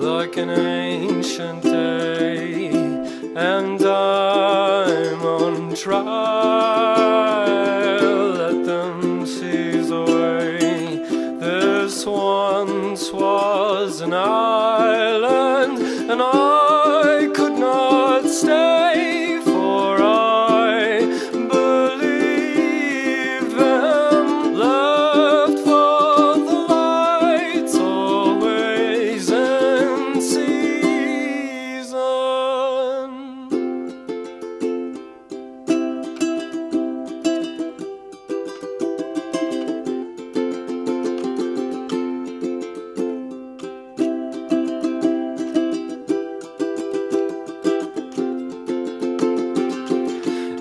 like an ancient day, and I'm on trial. Let them seize away. This once was an island, and I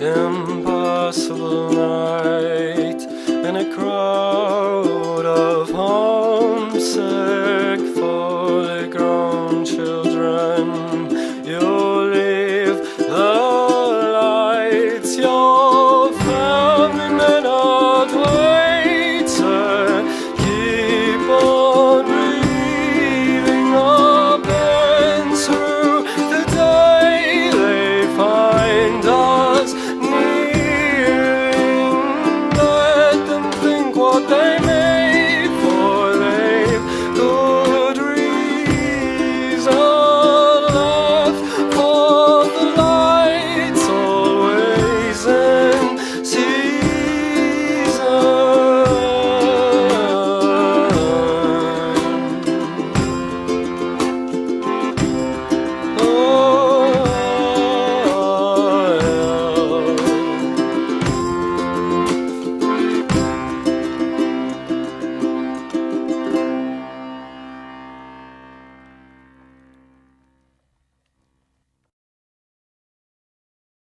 impossible night in a crowd of homesick folk.